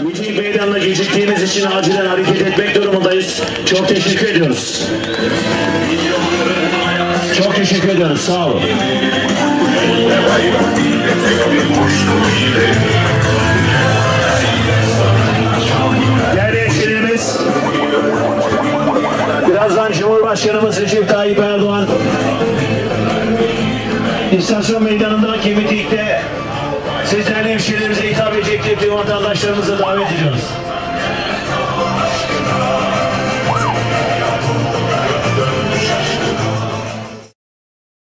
Miting meydanına geciktiğimiz için acilen hareket etmek durumundayız. Çok teşekkür ediyoruz. Çok teşekkür ediyoruz. Sağ olun. Değerli birazdan Cumhurbaşkanımız Recep Tayyip Erdoğan İstasyon meydanındaki mitingde sizlerle hemşehrilerimize hitap edecek tüm vatandaşlarımızı davet ediyoruz.